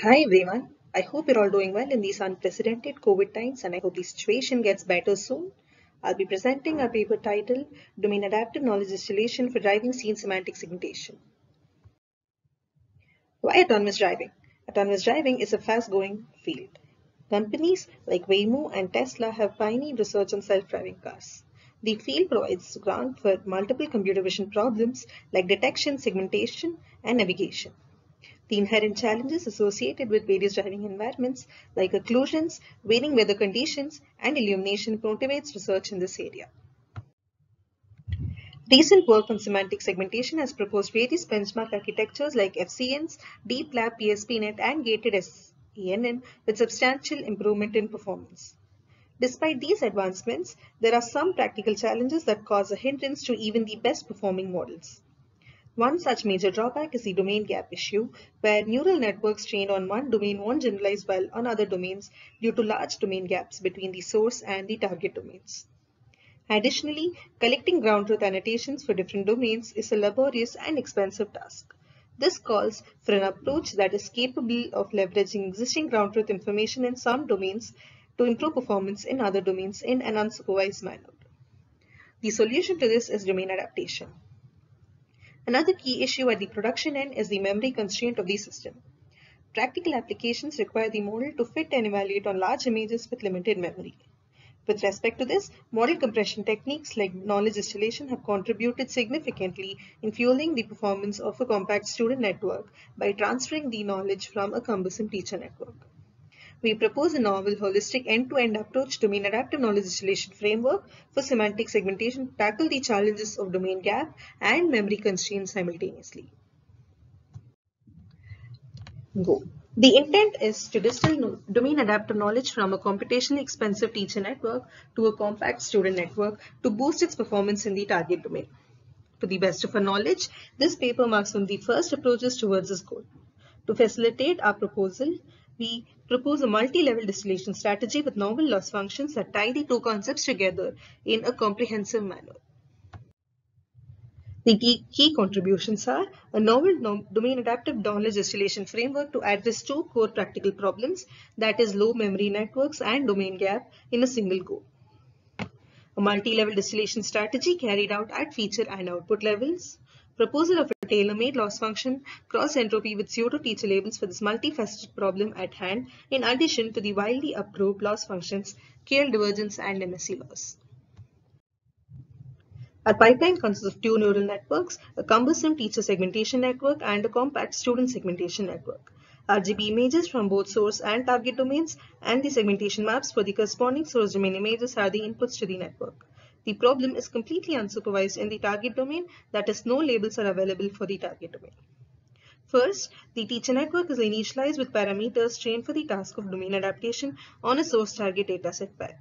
Hi everyone. I hope you're all doing well in these unprecedented COVID times and I hope the situation gets better soon. I'll be presenting a paper titled Domain Adaptive Knowledge Distillation for Driving Scene Semantic Segmentation. Why autonomous driving? Autonomous driving is a fast-growing field. Companies like Waymo and Tesla have pioneered research on self-driving cars. The field provides ground for multiple computer vision problems like detection, segmentation, and navigation. The inherent challenges associated with various driving environments like occlusions, varying weather conditions, and illumination motivates research in this area. Recent work on semantic segmentation has proposed various benchmark architectures like FCNs, DeepLab, PSPNet, and gated SCNN with substantial improvement in performance. Despite these advancements, there are some practical challenges that cause a hindrance to even the best performing models. One such major drawback is the domain gap issue, where neural networks trained on one domain won't generalize well on other domains due to large domain gaps between the source and the target domains. Additionally, collecting ground truth annotations for different domains is a laborious and expensive task. This calls for an approach that is capable of leveraging existing ground truth information in some domains to improve performance in other domains in an unsupervised manner. The solution to this is domain adaptation. Another key issue at the production end is the memory constraint of the system. Practical applications require the model to fit and evaluate on large images with limited memory. With respect to this, model compression techniques like knowledge distillation have contributed significantly in fueling the performance of a compact student network by transferring the knowledge from a cumbersome teacher network we propose a novel, holistic, end-to-end -end approach domain adaptive knowledge distillation framework for semantic segmentation to tackle the challenges of domain gap and memory constraints simultaneously. Go. The intent is to distill domain adaptive knowledge from a computationally expensive teacher network to a compact student network to boost its performance in the target domain. To the best of our knowledge, this paper marks one of the first approaches towards this goal. To facilitate our proposal, we propose a multi-level distillation strategy with novel loss functions that tie the two concepts together in a comprehensive manner. The key contributions are a novel domain adaptive knowledge distillation framework to address two core practical problems that is low memory networks and domain gap in a single go. A multi-level distillation strategy carried out at feature and output levels. Proposal of a tailor-made loss function cross entropy with pseudo-teacher labels for this multifaceted problem at hand in addition to the widely approved loss functions KL divergence and MSE loss. Our pipeline consists of two neural networks, a cumbersome teacher segmentation network and a compact student segmentation network. RGB images from both source and target domains and the segmentation maps for the corresponding source domain images are the inputs to the network. The problem is completely unsupervised in the target domain, that is no labels are available for the target domain. First, the teacher network is initialized with parameters trained for the task of domain adaptation on a source target dataset pair.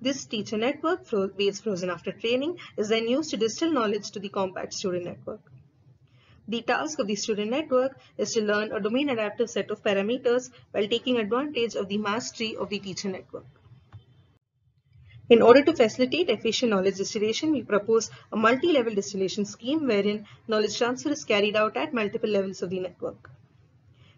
This teacher network, weights frozen after training, is then used to distill knowledge to the compact student network. The task of the student network is to learn a domain adaptive set of parameters while taking advantage of the mastery of the teacher network. In order to facilitate efficient knowledge distillation, we propose a multi-level distillation scheme wherein knowledge transfer is carried out at multiple levels of the network.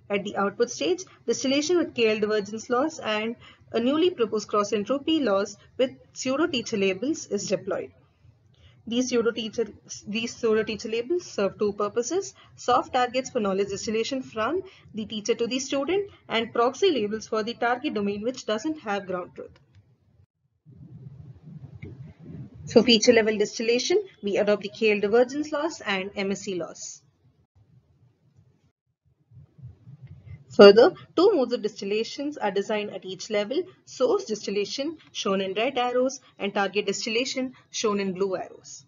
At the output stage, distillation with KL divergence loss and a newly proposed cross-entropy loss with pseudo-teacher labels is deployed. These pseudo-teacher these pseudo-teacher labels serve two purposes, soft targets for knowledge distillation from the teacher to the student and proxy labels for the target domain which doesn't have ground truth. For feature level distillation, we adopt the KL divergence loss and MSE loss. Further, two modes of distillations are designed at each level, source distillation shown in red arrows and target distillation shown in blue arrows.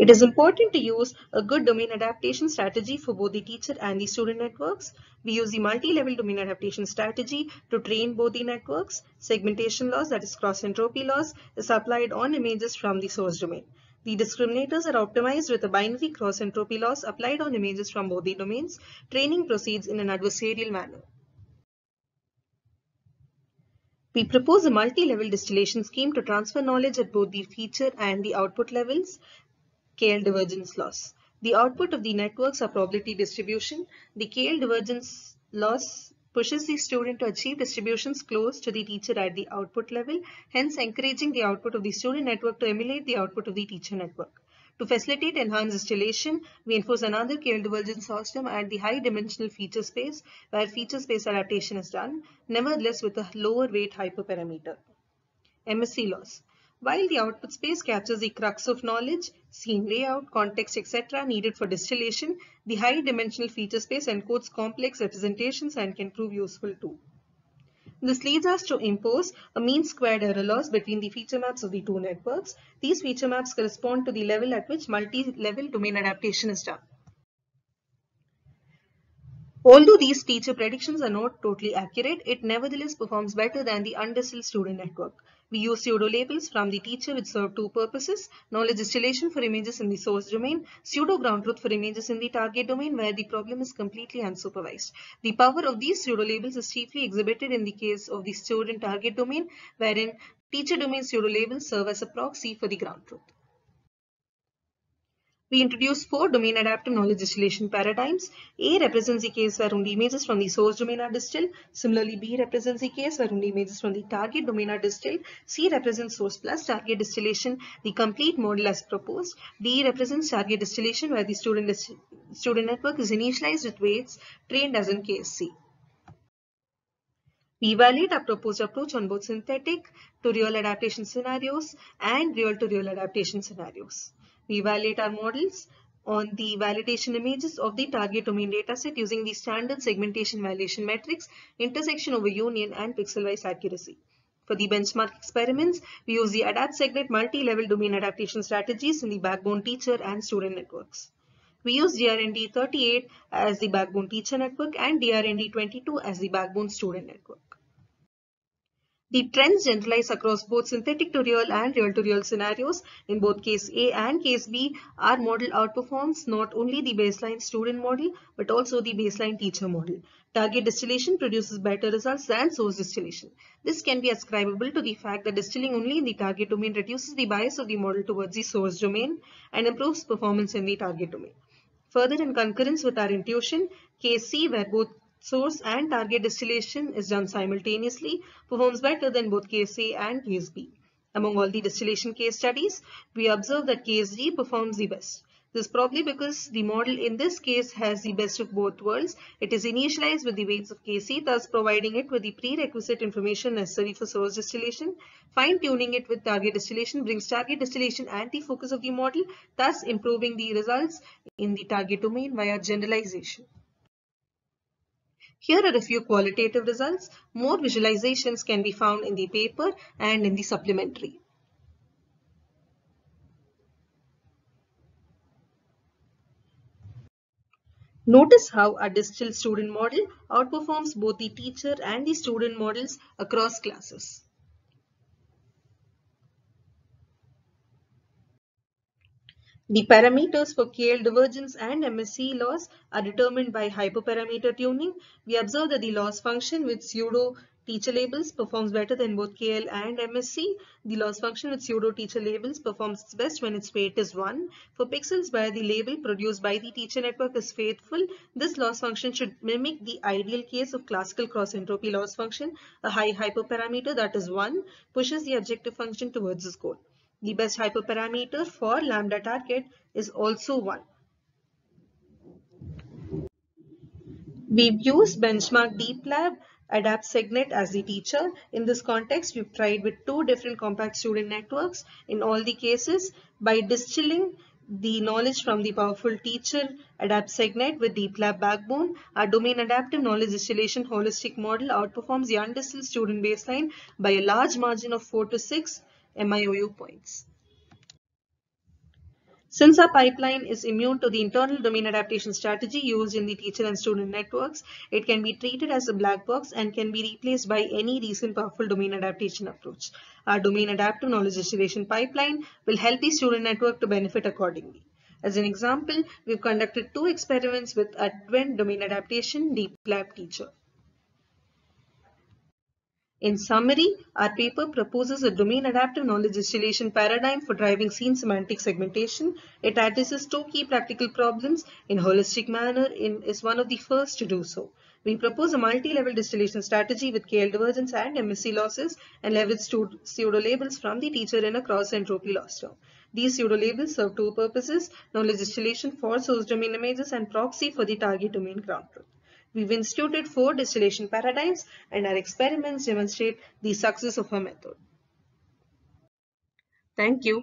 It is important to use a good domain adaptation strategy for both the teacher and the student networks. We use the multi-level domain adaptation strategy to train both the networks. Segmentation loss, that is cross-entropy loss, is applied on images from the source domain. The discriminators are optimized with a binary cross-entropy loss applied on images from both the domains. Training proceeds in an adversarial manner. We propose a multi-level distillation scheme to transfer knowledge at both the feature and the output levels. KL divergence loss. The output of the networks are probability distribution. The KL divergence loss pushes the student to achieve distributions close to the teacher at the output level, hence encouraging the output of the student network to emulate the output of the teacher network. To facilitate enhanced distillation, we enforce another KL divergence system at the high dimensional feature space where feature space adaptation is done, nevertheless with a lower weight hyperparameter. MSE loss. While the output space captures the crux of knowledge, scene layout, context, etc. needed for distillation, the high dimensional feature space encodes complex representations and can prove useful too. This leads us to impose a mean squared error loss between the feature maps of the two networks. These feature maps correspond to the level at which multi-level domain adaptation is done. Although these teacher predictions are not totally accurate, it nevertheless performs better than the undistilled student network. We use pseudo labels from the teacher which serve two purposes, knowledge distillation for images in the source domain, pseudo ground truth for images in the target domain where the problem is completely unsupervised. The power of these pseudo labels is chiefly exhibited in the case of the student target domain wherein teacher domain pseudo labels serve as a proxy for the ground truth. We introduce four domain adaptive knowledge distillation paradigms. A represents the case where only images from the source domain are distilled. Similarly, B represents the case where only images from the target domain are distilled. C represents source plus target distillation, the complete model as proposed. D represents target distillation where the student, student network is initialized with weights trained as in case C. We evaluate our proposed approach on both synthetic to real adaptation scenarios and real to real adaptation scenarios. We evaluate our models on the validation images of the target domain dataset using the standard segmentation validation metrics, intersection over union and pixel-wise accuracy. For the benchmark experiments, we use the AdaptSegNet multi-level domain adaptation strategies in the backbone teacher and student networks. We use DRN-D-38 as the backbone teacher network and DRN-D-22 as the backbone student network. The trends generalize across both synthetic to real and real to real scenarios. In both case A and case B, our model outperforms not only the baseline student model but also the baseline teacher model. Target distillation produces better results than source distillation. This can be ascribable to the fact that distilling only in the target domain reduces the bias of the model towards the source domain and improves performance in the target domain. Further, in concurrence with our intuition, case C where both source and target distillation is done simultaneously performs better than both case A and case B. Among all the distillation case studies, we observe that case D performs the best. This is probably because the model in this case has the best of both worlds. It is initialized with the weights of case C, thus providing it with the prerequisite information necessary for source distillation. Fine-tuning it with target distillation brings target distillation and the focus of the model, thus improving the results in the target domain via generalization. Here are a few qualitative results. More visualizations can be found in the paper and in the supplementary. Notice how a distilled student model outperforms both the teacher and the student models across classes. The parameters for KL divergence and MSE loss are determined by hyperparameter tuning. We observe that the loss function with pseudo teacher labels performs better than both KL and MSE. The loss function with pseudo teacher labels performs its best when its weight is 1. For pixels where the label produced by the teacher network is faithful, this loss function should mimic the ideal case of classical cross entropy loss function. A high hyperparameter that is 1 pushes the objective function towards this goal. The best hyperparameter for lambda target is also 1. We've used benchmark DeepLab AdaptSegNet as the teacher. In this context, we've tried with two different compact student networks. In all the cases, by distilling the knowledge from the powerful teacher AdaptSegNet with DeepLab backbone, our domain adaptive knowledge distillation holistic model outperforms the undistilled student baseline by a large margin of 4 to 6 MIOU points. Since our pipeline is immune to the internal domain adaptation strategy used in the teacher and student networks, it can be treated as a black box and can be replaced by any recent powerful domain adaptation approach. Our domain adaptive knowledge distillation pipeline will help the student network to benefit accordingly. As an example, we've conducted two experiments with Advent Domain Adaptation DeepLab Teacher. In summary, our paper proposes a domain-adaptive knowledge distillation paradigm for driving scene semantic segmentation. It addresses two key practical problems in holistic manner and is one of the first to do so. We propose a multi-level distillation strategy with KL divergence and MSE losses and leverage pseudo-labels from the teacher in a cross-entropy loss term. These pseudo-labels serve two purposes, knowledge distillation for source domain images and proxy for the target domain ground truth. We've instituted four distillation paradigms and our experiments demonstrate the success of our method. Thank you.